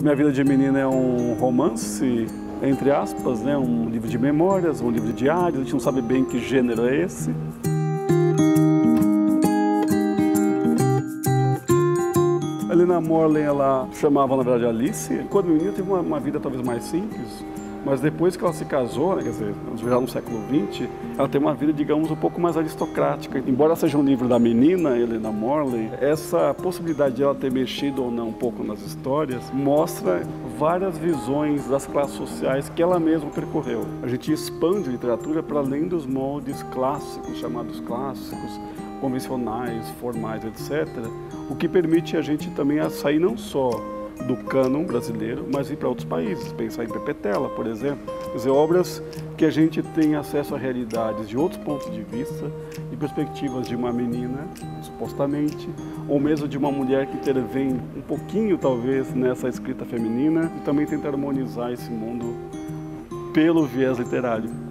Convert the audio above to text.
Minha Vida de Menina é um romance, entre aspas, né? um livro de memórias, um livro de diários, a gente não sabe bem que gênero é esse. A Helena Morley, ela chamava na verdade Alice. Quando menina teve uma, uma vida talvez mais simples, mas depois que ela se casou, né, quer dizer, já no século XX, ela tem uma vida, digamos, um pouco mais aristocrática. Embora seja um livro da menina, Helena Morley, essa possibilidade de ela ter mexido ou não um pouco nas histórias mostra várias visões das classes sociais que ela mesma percorreu. A gente expande a literatura para além dos moldes clássicos, chamados clássicos, convencionais, formais, etc., o que permite a gente também a sair não só do cânon brasileiro, mas ir para outros países, pensar em Pepetela, por exemplo. Quer dizer, obras que a gente tem acesso a realidades de outros pontos de vista e perspectivas de uma menina, supostamente, ou mesmo de uma mulher que intervém um pouquinho, talvez, nessa escrita feminina e também tenta harmonizar esse mundo pelo viés literário.